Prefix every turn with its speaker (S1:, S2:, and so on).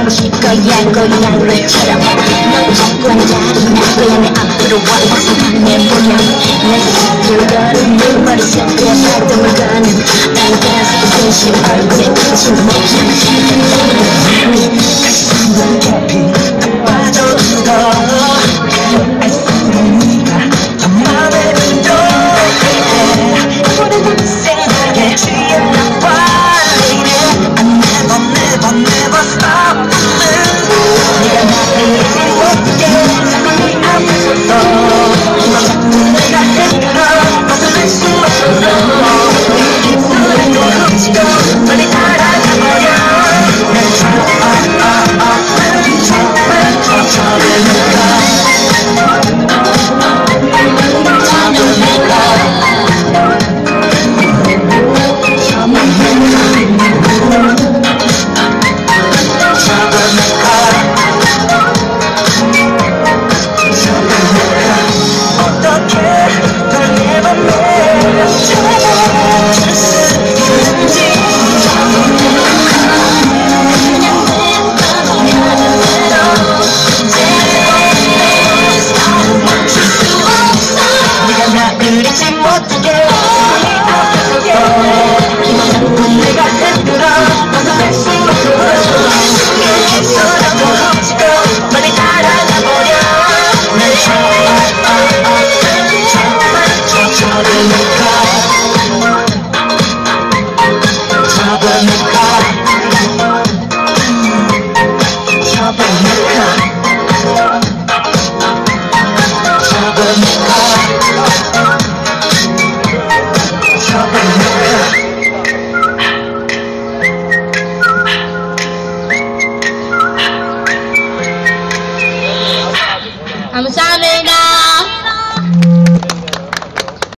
S1: 말고 이야기를 쳐다봐 너 자꾸 앉아도 나고야 내 앞으로 와 내 모양 내 스스로 걸은 내 머릿속에 발동을 거는 난 가슴 진심 얼굴에 비친 모양 Hamzah